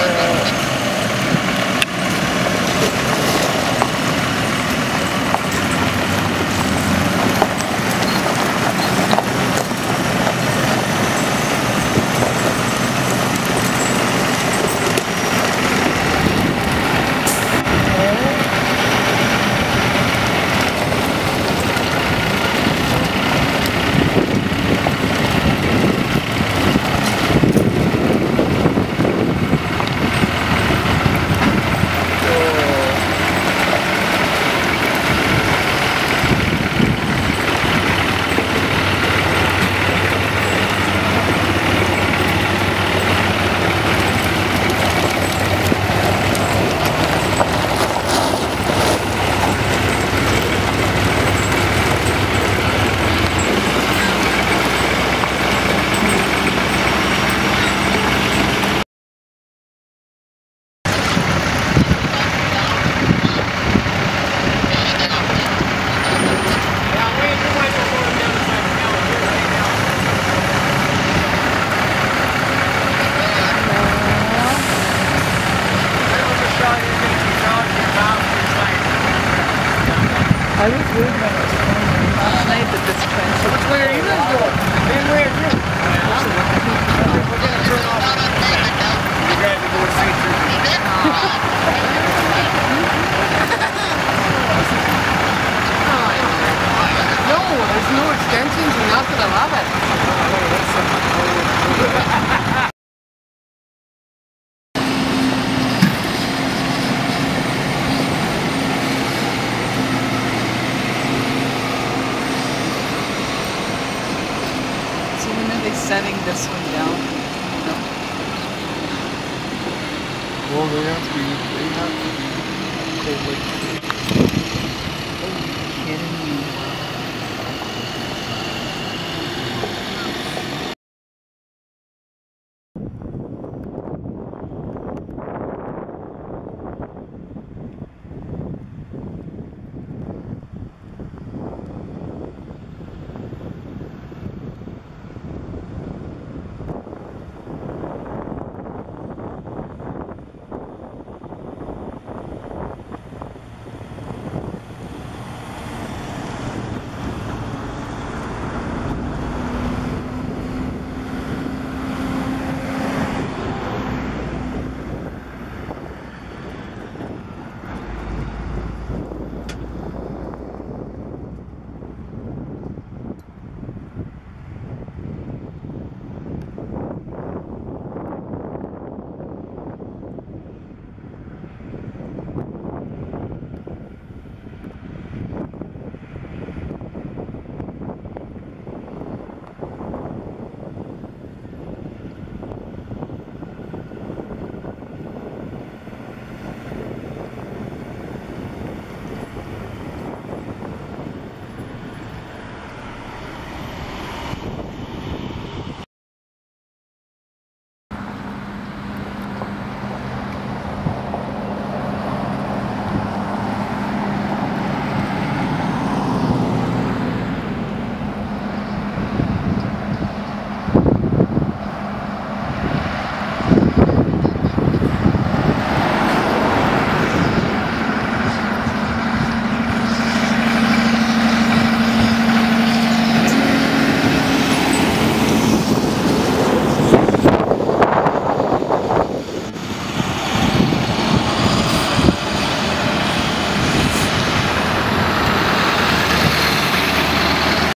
えー I was worried when I was this Where are you they setting this one down? No. Well, they have to be, they have to be cold like